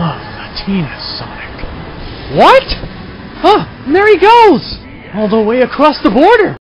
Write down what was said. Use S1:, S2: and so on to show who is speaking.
S1: love Latina, Sonic.
S2: What? Huh, and there he goes! All the way across the border!